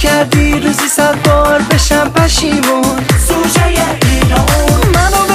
کردی روزی صد بار بشم پشیمون. سوژه ایران منو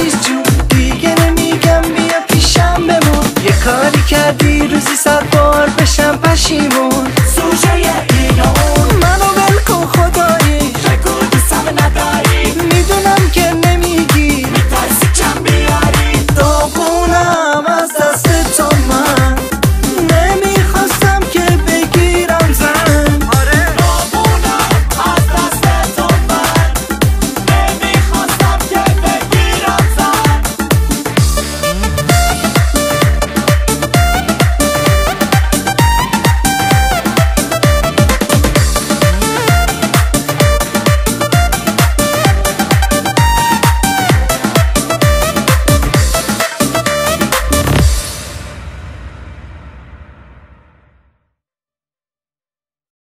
عزیز جون دیگه نمیگم بیا پیشم بمون. یه کاری کردی روزی صد بار بشم پشیمون.